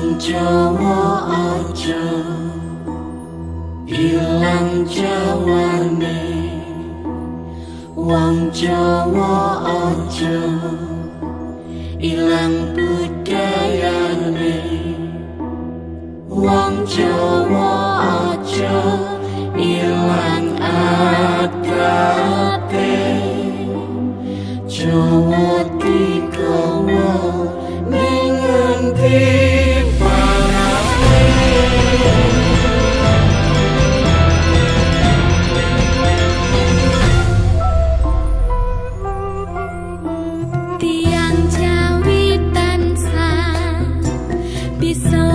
Jawa aja ilang jawane. Wong Jawa aja ilang budayane. Wong Jawa aja ilang adate Jawa tiga wong mengenti lição.